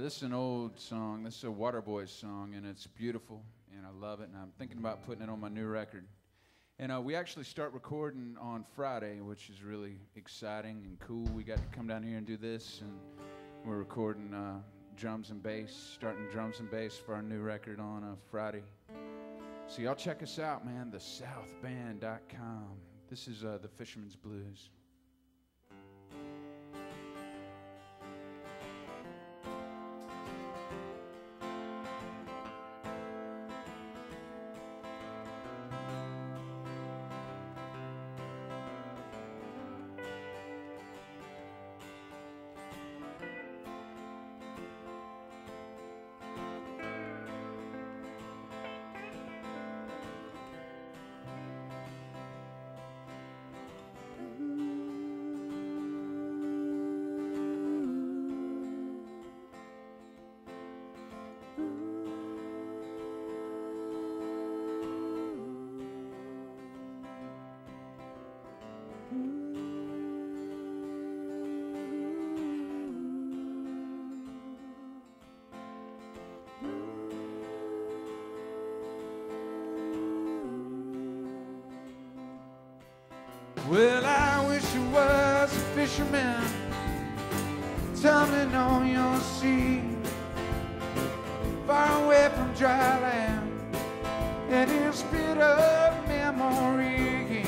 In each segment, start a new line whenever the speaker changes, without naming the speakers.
this is an old song. This is a Waterboys song, and it's beautiful, and I love it. And I'm thinking about putting it on my new record. And uh, we actually start recording on Friday, which is really exciting and cool. We got to come down here and do this, and we're recording uh, drums and bass, starting drums and bass for our new record on uh, Friday. So y'all check us out, man. TheSouthBand.com. This is uh, the Fisherman's Blues. Well, I wish I was a fisherman, tumbling on your sea, far away from dry land, and in spit of memory,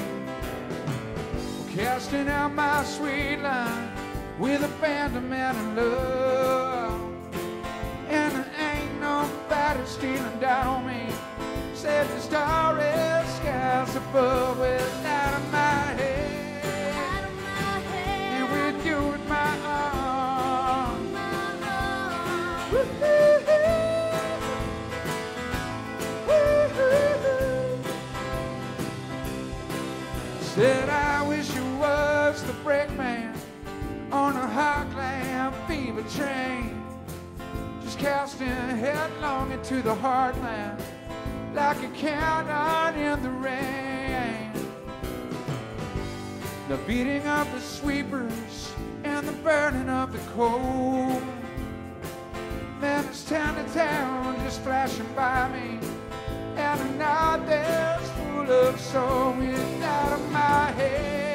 casting out my sweet line with a band of men in love, and there ain't nobody stealing down on me, said the starry skies above with out of my head. And with you in my arms. Said I wish you was the brakeman on a Heartland fever train, just casting headlong into the heartland like a cannon in the rain. The beating of the sweepers and the burning of the coal. Man, it's town to town just flashing by me, and a night there's full of soul out of my head,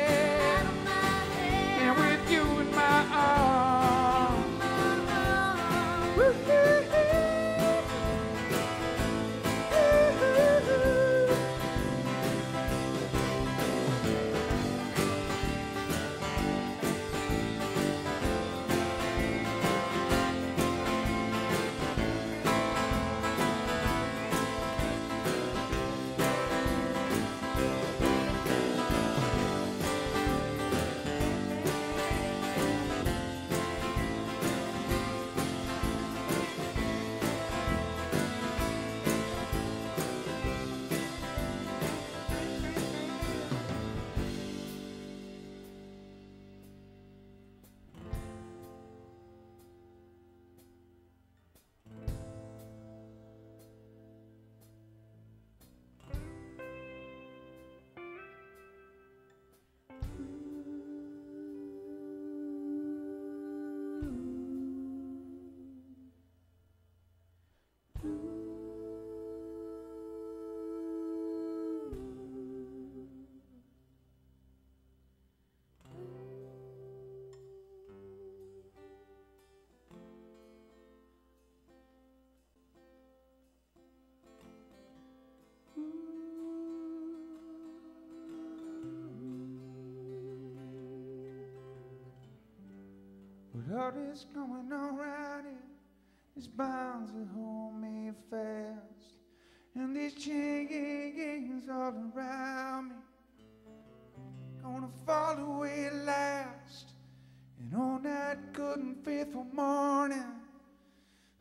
With all this going on here, these bonds that hold me fast, and these chains all around me, gonna fall away at last. And on that good and faithful morning,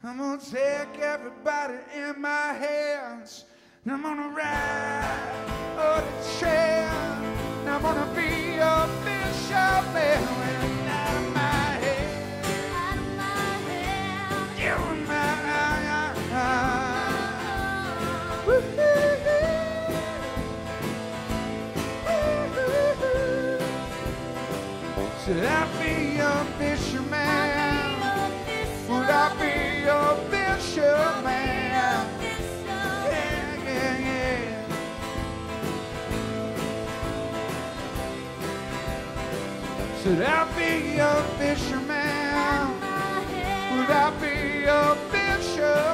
I'm gonna take everybody in my hands. And I'm gonna ride on the trail. And I'm gonna be a fisherman. Should I be a fisherman? Would I be a fisherman? Should I be a fisherman? Would I be a fisherman?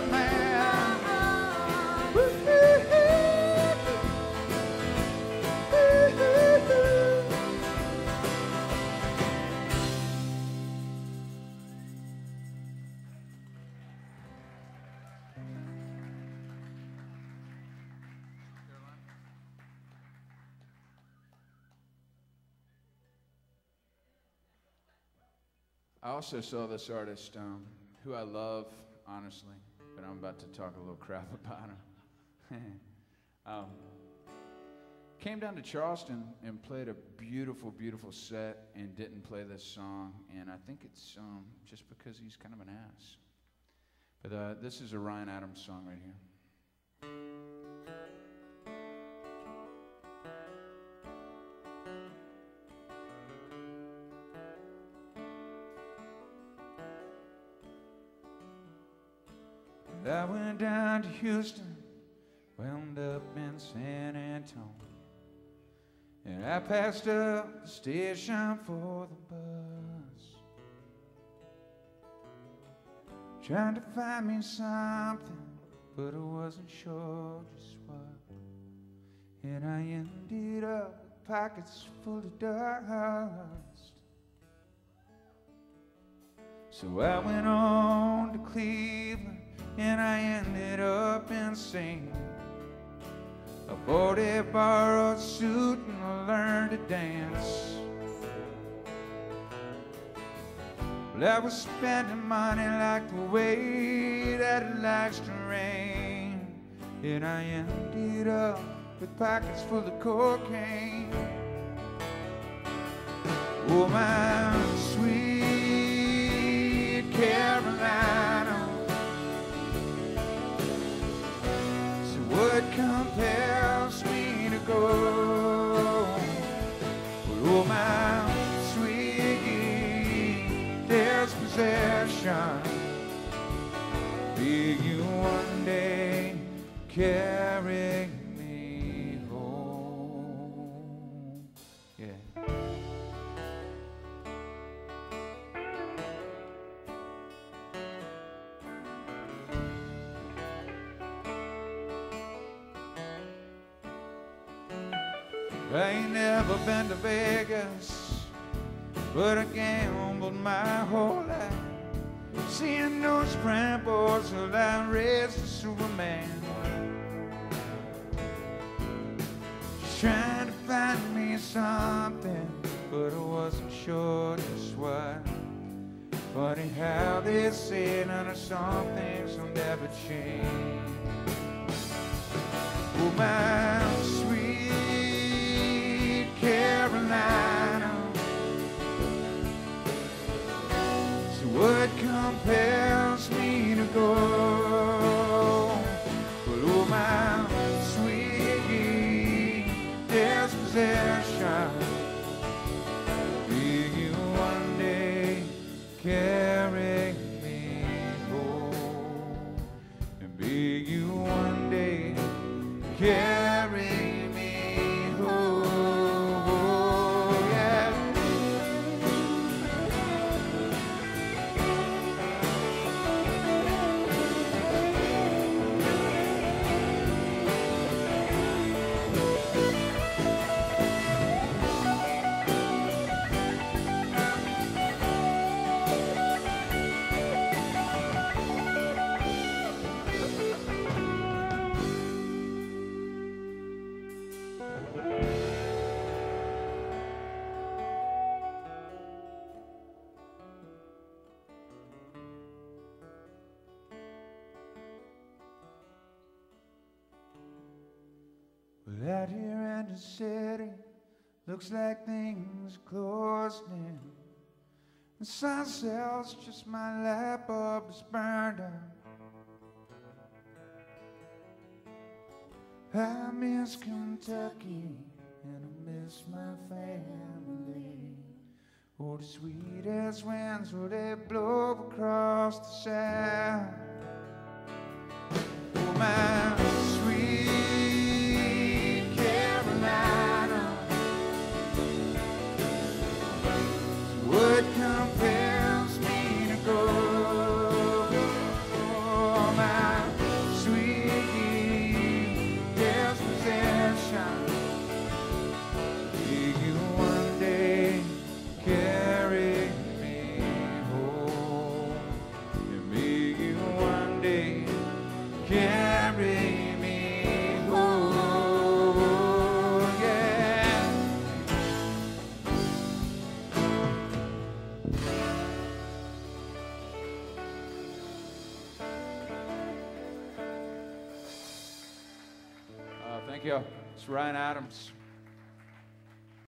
I also saw this artist um, who I love, honestly, but I'm about to talk a little crap about him. um, came down to Charleston and played a beautiful, beautiful set and didn't play this song, and I think it's um, just because he's kind of an ass. But uh, this is a Ryan Adams song right here. I went down to Houston, wound up in San Antonio. And I passed up the station for the bus. Trying to find me something, but I wasn't sure just what. And I ended up with pockets full of dust. So I went on to Cleveland and I ended up in St. I bought a borrowed suit and I learned to dance. Well, I was spending money like the way that it likes to rain. And I ended up with pockets full of cocaine. Oh, my sweet sweet dispossession. Will you one day carry me home? Yeah. I ain't never been to Vegas, but I gambled my whole life. Seeing those prime boys till I raised to Superman. Trying to find me something, but I wasn't sure just what. Funny how they say none some things will never change. Oh, my compels me to go? Well, oh, my sweet dispossession. Will you one day carry me home? And will you one day carry Well, out here in the city, looks like things closed in. The sun cells, just my light bulb is burned out. I miss Kentucky and I miss my family. Oh, the sweetest winds, oh, they blow across the south. Oh, my you. It's Ryan Adams.